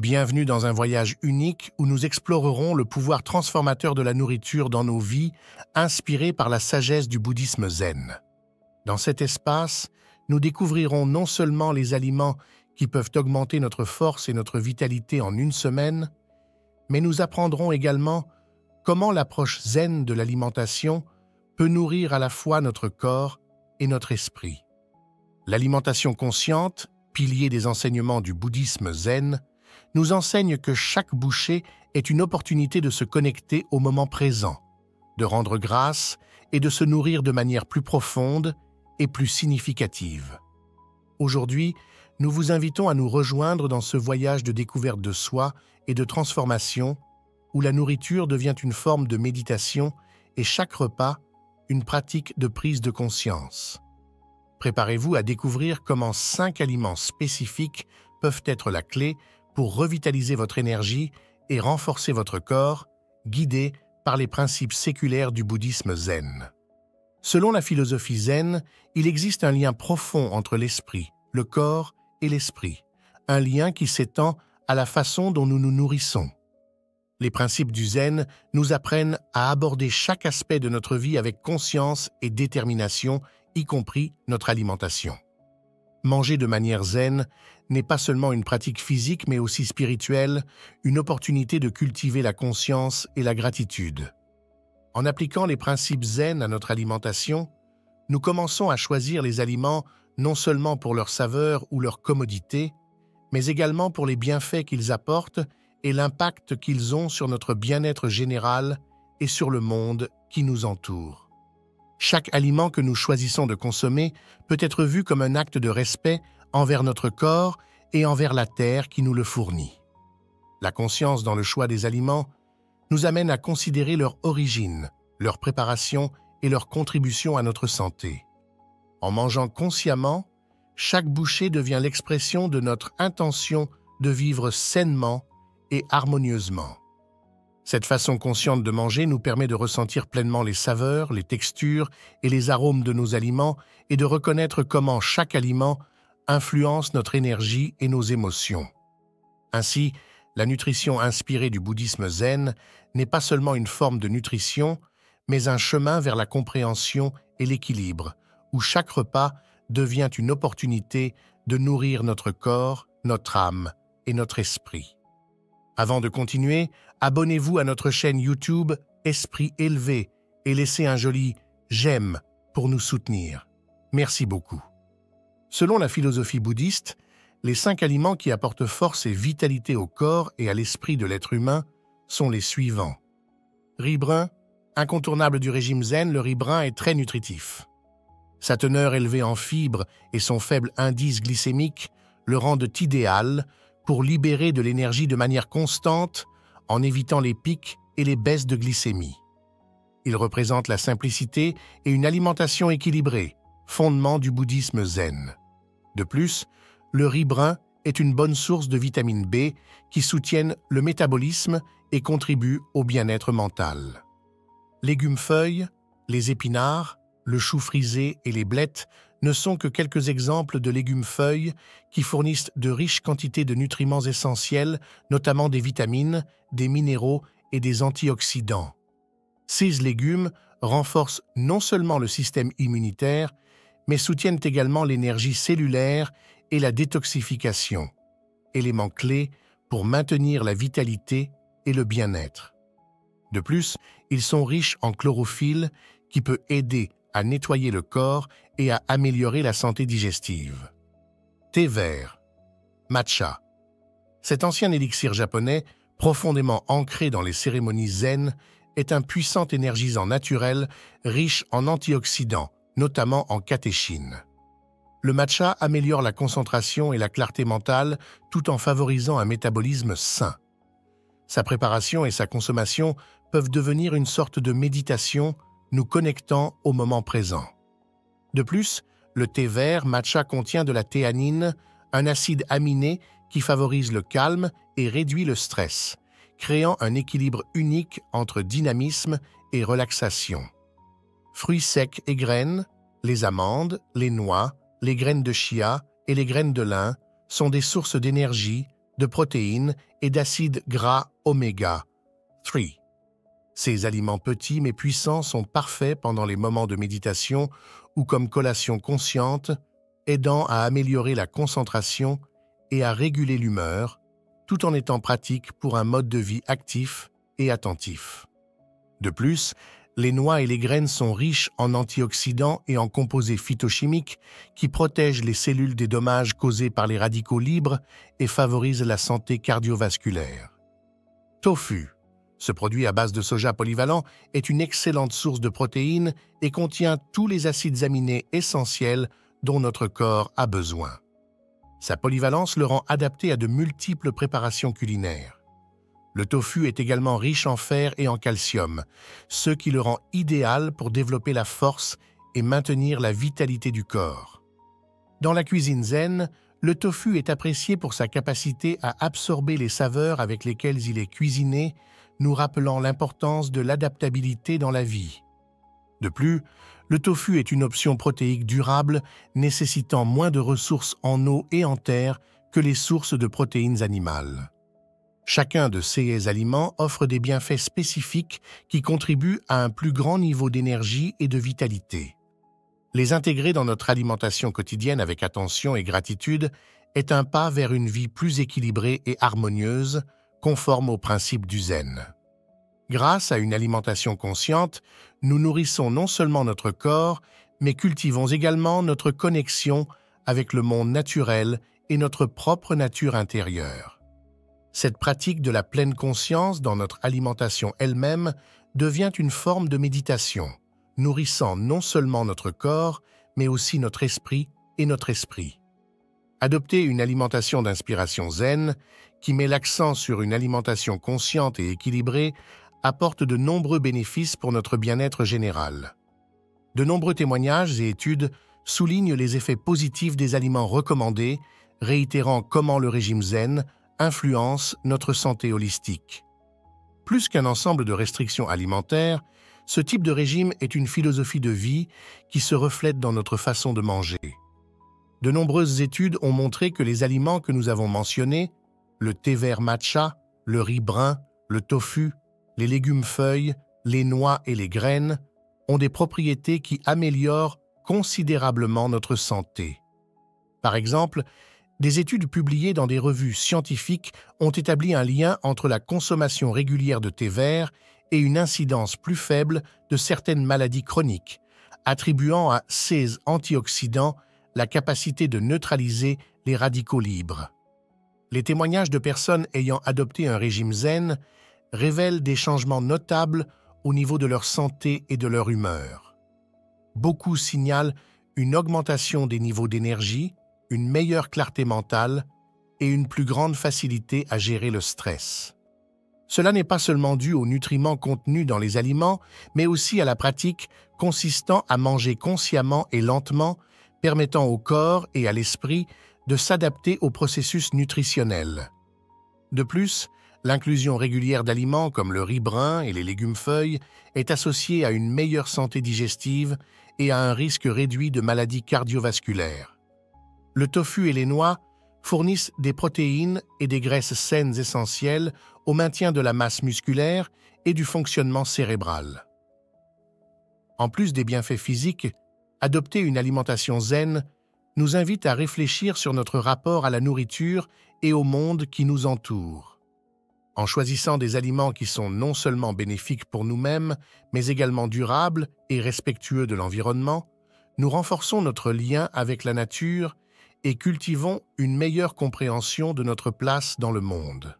Bienvenue dans un voyage unique où nous explorerons le pouvoir transformateur de la nourriture dans nos vies, inspiré par la sagesse du bouddhisme zen. Dans cet espace, nous découvrirons non seulement les aliments qui peuvent augmenter notre force et notre vitalité en une semaine, mais nous apprendrons également comment l'approche zen de l'alimentation peut nourrir à la fois notre corps et notre esprit. L'alimentation consciente, pilier des enseignements du bouddhisme zen, nous enseigne que chaque bouchée est une opportunité de se connecter au moment présent, de rendre grâce et de se nourrir de manière plus profonde et plus significative. Aujourd'hui, nous vous invitons à nous rejoindre dans ce voyage de découverte de soi et de transformation où la nourriture devient une forme de méditation et chaque repas une pratique de prise de conscience. Préparez-vous à découvrir comment cinq aliments spécifiques peuvent être la clé pour revitaliser votre énergie et renforcer votre corps, guidé par les principes séculaires du bouddhisme zen. Selon la philosophie zen, il existe un lien profond entre l'esprit, le corps et l'esprit, un lien qui s'étend à la façon dont nous nous nourrissons. Les principes du zen nous apprennent à aborder chaque aspect de notre vie avec conscience et détermination, y compris notre alimentation. Manger de manière zen n'est pas seulement une pratique physique mais aussi spirituelle, une opportunité de cultiver la conscience et la gratitude. En appliquant les principes zen à notre alimentation, nous commençons à choisir les aliments non seulement pour leur saveur ou leur commodité, mais également pour les bienfaits qu'ils apportent et l'impact qu'ils ont sur notre bien-être général et sur le monde qui nous entoure. Chaque aliment que nous choisissons de consommer peut être vu comme un acte de respect envers notre corps et envers la terre qui nous le fournit. La conscience dans le choix des aliments nous amène à considérer leur origine, leur préparation et leur contribution à notre santé. En mangeant consciemment, chaque bouchée devient l'expression de notre intention de vivre sainement et harmonieusement. Cette façon consciente de manger nous permet de ressentir pleinement les saveurs, les textures et les arômes de nos aliments et de reconnaître comment chaque aliment influence notre énergie et nos émotions. Ainsi, la nutrition inspirée du bouddhisme zen n'est pas seulement une forme de nutrition, mais un chemin vers la compréhension et l'équilibre, où chaque repas devient une opportunité de nourrir notre corps, notre âme et notre esprit. Avant de continuer, abonnez-vous à notre chaîne YouTube Esprit élevé et laissez un joli j'aime pour nous soutenir. Merci beaucoup. Selon la philosophie bouddhiste, les cinq aliments qui apportent force et vitalité au corps et à l'esprit de l'être humain sont les suivants. Riz brun, incontournable du régime zen, le riz brun est très nutritif. Sa teneur élevée en fibres et son faible indice glycémique le rendent idéal pour libérer de l'énergie de manière constante en évitant les pics et les baisses de glycémie. Il représente la simplicité et une alimentation équilibrée, fondement du bouddhisme zen. De plus, le riz brun est une bonne source de vitamine B qui soutiennent le métabolisme et contribuent au bien-être mental. Légumes feuilles, les épinards, le chou frisé et les blettes ne sont que quelques exemples de légumes feuilles qui fournissent de riches quantités de nutriments essentiels, notamment des vitamines, des minéraux et des antioxydants. Ces légumes renforcent non seulement le système immunitaire, mais soutiennent également l'énergie cellulaire et la détoxification, éléments clés pour maintenir la vitalité et le bien-être. De plus, ils sont riches en chlorophylle qui peut aider à nettoyer le corps et à améliorer la santé digestive. Thé vert. Matcha. Cet ancien élixir japonais, profondément ancré dans les cérémonies zen, est un puissant énergisant naturel riche en antioxydants, notamment en catéchine. Le matcha améliore la concentration et la clarté mentale tout en favorisant un métabolisme sain. Sa préparation et sa consommation peuvent devenir une sorte de méditation nous connectant au moment présent. De plus, le thé vert matcha contient de la théanine, un acide aminé qui favorise le calme et réduit le stress, créant un équilibre unique entre dynamisme et relaxation. Fruits secs et graines, les amandes, les noix, les graines de chia et les graines de lin sont des sources d'énergie, de protéines et d'acides gras oméga 3. Ces aliments petits mais puissants sont parfaits pendant les moments de méditation ou comme collation consciente, aidant à améliorer la concentration et à réguler l'humeur, tout en étant pratiques pour un mode de vie actif et attentif. De plus, les noix et les graines sont riches en antioxydants et en composés phytochimiques qui protègent les cellules des dommages causés par les radicaux libres et favorisent la santé cardiovasculaire. Tofu. Ce produit à base de soja polyvalent est une excellente source de protéines et contient tous les acides aminés essentiels dont notre corps a besoin. Sa polyvalence le rend adapté à de multiples préparations culinaires. Le tofu est également riche en fer et en calcium, ce qui le rend idéal pour développer la force et maintenir la vitalité du corps. Dans la cuisine zen, le tofu est apprécié pour sa capacité à absorber les saveurs avec lesquelles il est cuisiné, nous rappelant l'importance de l'adaptabilité dans la vie. De plus, le tofu est une option protéique durable nécessitant moins de ressources en eau et en terre que les sources de protéines animales. Chacun de ces aliments offre des bienfaits spécifiques qui contribuent à un plus grand niveau d'énergie et de vitalité. Les intégrer dans notre alimentation quotidienne avec attention et gratitude est un pas vers une vie plus équilibrée et harmonieuse, conforme aux principes du zen. Grâce à une alimentation consciente, nous nourrissons non seulement notre corps, mais cultivons également notre connexion avec le monde naturel et notre propre nature intérieure. Cette pratique de la pleine conscience dans notre alimentation elle-même devient une forme de méditation, nourrissant non seulement notre corps, mais aussi notre esprit et notre esprit. Adopter une alimentation d'inspiration zen, qui met l'accent sur une alimentation consciente et équilibrée, apporte de nombreux bénéfices pour notre bien-être général. De nombreux témoignages et études soulignent les effets positifs des aliments recommandés, réitérant comment le régime zen influence notre santé holistique. Plus qu'un ensemble de restrictions alimentaires, ce type de régime est une philosophie de vie qui se reflète dans notre façon de manger. De nombreuses études ont montré que les aliments que nous avons mentionnés, le thé vert matcha, le riz brun, le tofu, les légumes feuilles, les noix et les graines, ont des propriétés qui améliorent considérablement notre santé. Par exemple, des études publiées dans des revues scientifiques ont établi un lien entre la consommation régulière de thé vert et une incidence plus faible de certaines maladies chroniques, attribuant à ces antioxydants la capacité de neutraliser les radicaux libres. Les témoignages de personnes ayant adopté un régime zen révèlent des changements notables au niveau de leur santé et de leur humeur. Beaucoup signalent une augmentation des niveaux d'énergie, une meilleure clarté mentale et une plus grande facilité à gérer le stress. Cela n'est pas seulement dû aux nutriments contenus dans les aliments, mais aussi à la pratique consistant à manger consciemment et lentement, permettant au corps et à l'esprit de s'adapter au processus nutritionnel. De plus, l'inclusion régulière d'aliments comme le riz brun et les légumes feuilles est associée à une meilleure santé digestive et à un risque réduit de maladies cardiovasculaires. Le tofu et les noix fournissent des protéines et des graisses saines essentielles au maintien de la masse musculaire et du fonctionnement cérébral. En plus des bienfaits physiques, adopter une alimentation zen nous invite à réfléchir sur notre rapport à la nourriture et au monde qui nous entoure. En choisissant des aliments qui sont non seulement bénéfiques pour nous-mêmes, mais également durables et respectueux de l'environnement, nous renforçons notre lien avec la nature et cultivons une meilleure compréhension de notre place dans le monde.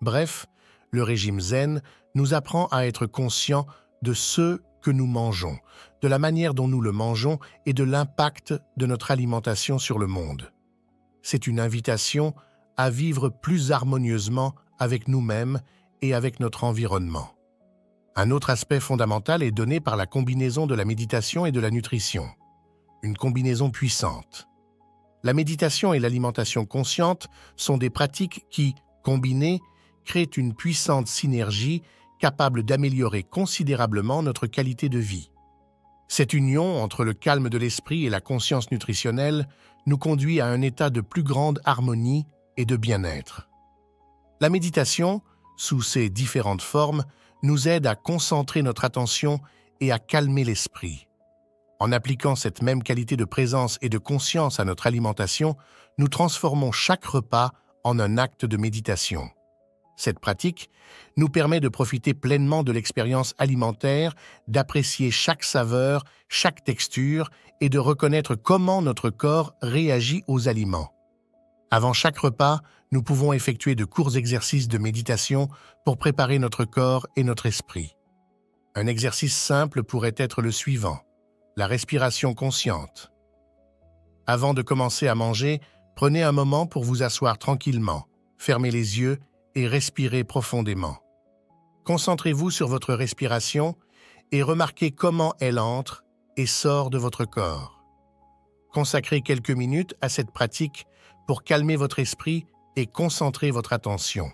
Bref, le régime zen nous apprend à être conscients de ce que nous mangeons, de la manière dont nous le mangeons et de l'impact de notre alimentation sur le monde. C'est une invitation à vivre plus harmonieusement avec nous-mêmes et avec notre environnement. Un autre aspect fondamental est donné par la combinaison de la méditation et de la nutrition. Une combinaison puissante. La méditation et l'alimentation consciente sont des pratiques qui, combinées, créent une puissante synergie capable d'améliorer considérablement notre qualité de vie. Cette union entre le calme de l'esprit et la conscience nutritionnelle nous conduit à un état de plus grande harmonie et de bien-être. La méditation, sous ses différentes formes, nous aide à concentrer notre attention et à calmer l'esprit. En appliquant cette même qualité de présence et de conscience à notre alimentation, nous transformons chaque repas en un acte de méditation. Cette pratique nous permet de profiter pleinement de l'expérience alimentaire, d'apprécier chaque saveur, chaque texture et de reconnaître comment notre corps réagit aux aliments. Avant chaque repas, nous pouvons effectuer de courts exercices de méditation pour préparer notre corps et notre esprit. Un exercice simple pourrait être le suivant, la respiration consciente. Avant de commencer à manger, prenez un moment pour vous asseoir tranquillement, fermez les yeux et respirez profondément. Concentrez-vous sur votre respiration et remarquez comment elle entre et sort de votre corps. Consacrez quelques minutes à cette pratique pour calmer votre esprit et concentrer votre attention.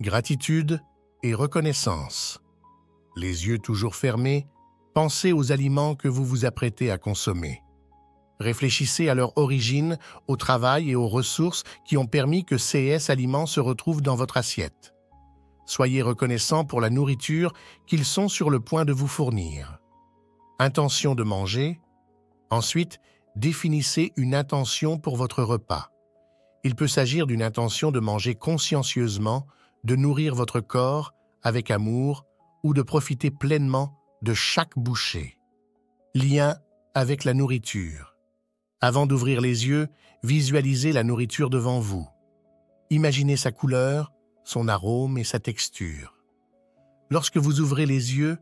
Gratitude et reconnaissance. Les yeux toujours fermés, pensez aux aliments que vous vous apprêtez à consommer. Réfléchissez à leur origine, au travail et aux ressources qui ont permis que CS Aliments se retrouvent dans votre assiette. Soyez reconnaissant pour la nourriture qu'ils sont sur le point de vous fournir. Intention de manger. Ensuite, définissez une intention pour votre repas. Il peut s'agir d'une intention de manger consciencieusement, de nourrir votre corps avec amour ou de profiter pleinement de chaque bouchée. Lien avec la nourriture. Avant d'ouvrir les yeux, visualisez la nourriture devant vous. Imaginez sa couleur, son arôme et sa texture. Lorsque vous ouvrez les yeux,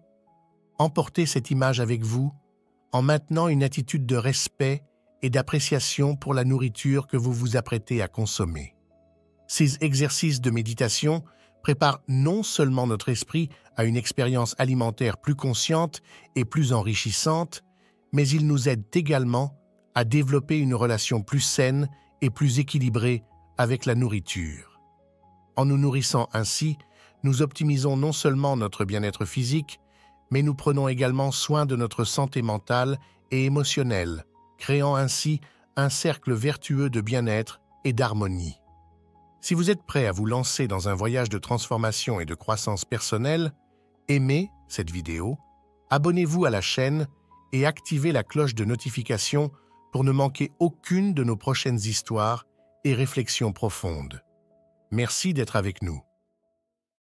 emportez cette image avec vous en maintenant une attitude de respect et d'appréciation pour la nourriture que vous vous apprêtez à consommer. Ces exercices de méditation préparent non seulement notre esprit à une expérience alimentaire plus consciente et plus enrichissante, mais ils nous aident également à développer une relation plus saine et plus équilibrée avec la nourriture. En nous nourrissant ainsi, nous optimisons non seulement notre bien-être physique, mais nous prenons également soin de notre santé mentale et émotionnelle, créant ainsi un cercle vertueux de bien-être et d'harmonie. Si vous êtes prêt à vous lancer dans un voyage de transformation et de croissance personnelle, aimez cette vidéo, abonnez-vous à la chaîne et activez la cloche de notification pour ne manquer aucune de nos prochaines histoires et réflexions profondes. Merci d'être avec nous.